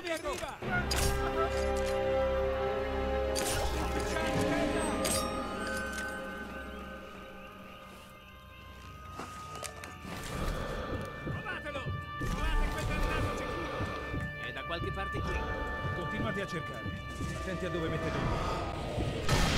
È da qualche parte qui. Continuate a cercare. Attenti a dove mettete il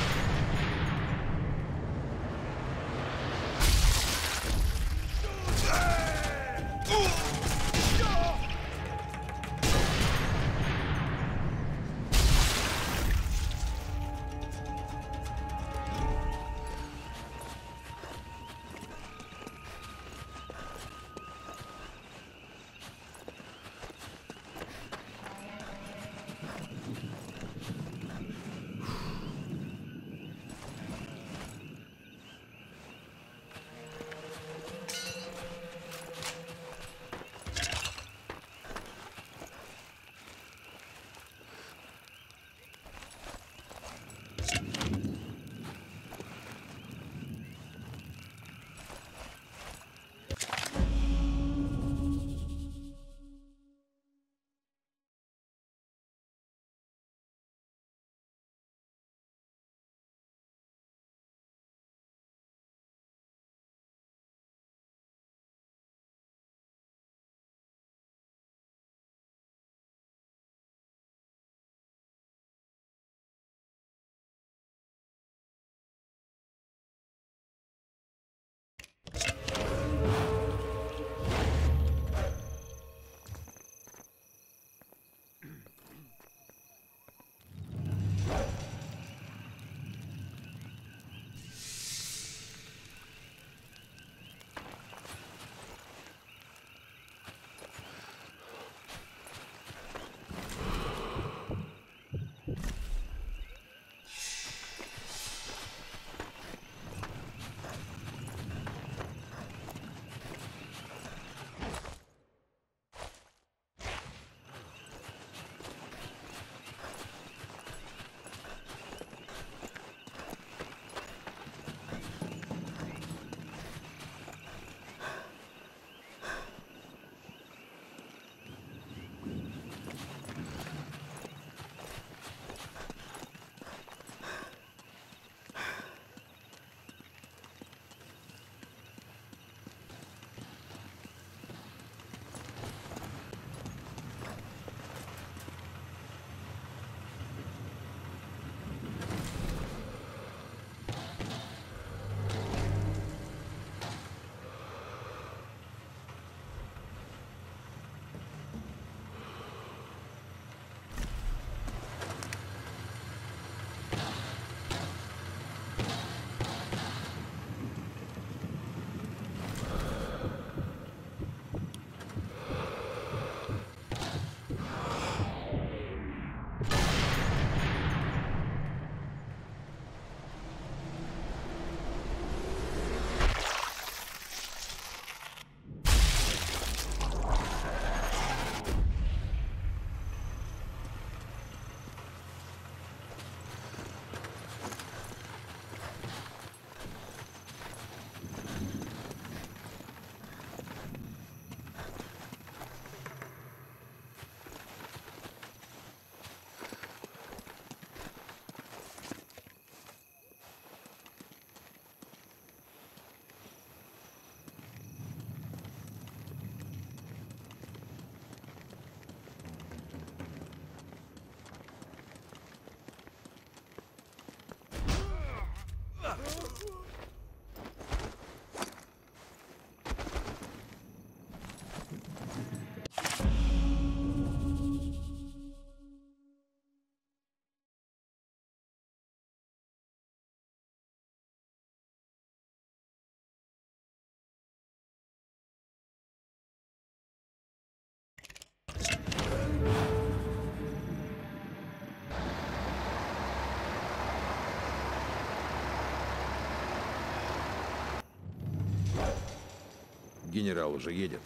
Генерал уже едет.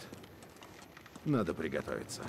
Надо приготовиться.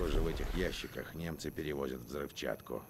Похоже, в этих ящиках немцы перевозят взрывчатку.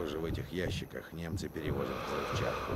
Похоже, в этих ящиках немцы перевозят взрывчатку.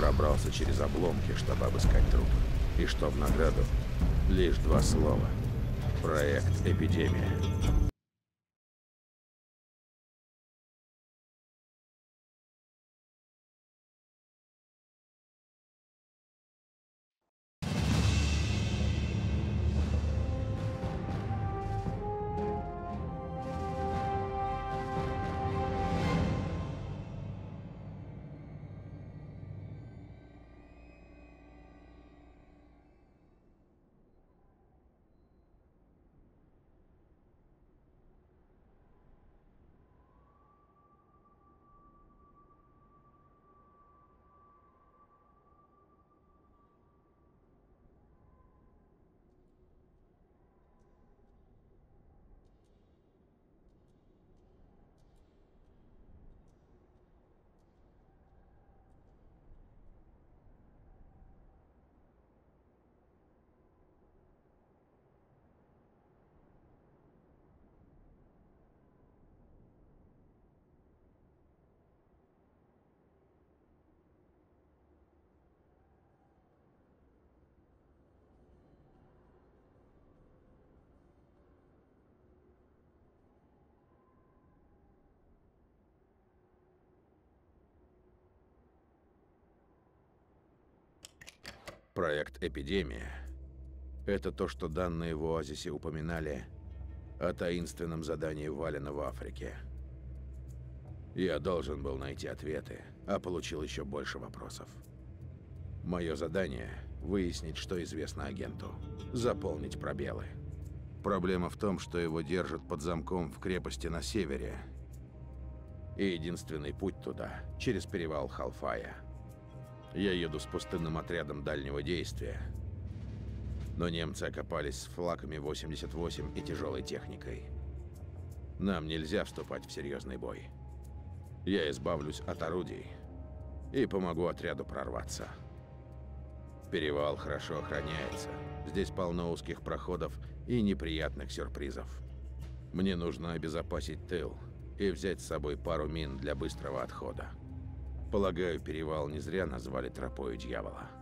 Пробрался через обломки, чтобы обыскать труп. И что в награду? Лишь два слова. Проект «Эпидемия». Проект «Эпидемия» — это то, что данные в Оазисе упоминали о таинственном задании Валена в Африке. Я должен был найти ответы, а получил еще больше вопросов. Мое задание — выяснить, что известно агенту, заполнить пробелы. Проблема в том, что его держат под замком в крепости на севере. И единственный путь туда — через перевал Халфая — я еду с пустынным отрядом дальнего действия. Но немцы окопались с флаками 88 и тяжелой техникой. Нам нельзя вступать в серьезный бой. Я избавлюсь от орудий и помогу отряду прорваться. Перевал хорошо охраняется. Здесь полно узких проходов и неприятных сюрпризов. Мне нужно обезопасить тыл и взять с собой пару мин для быстрого отхода. Полагаю, перевал не зря назвали тропою дьявола.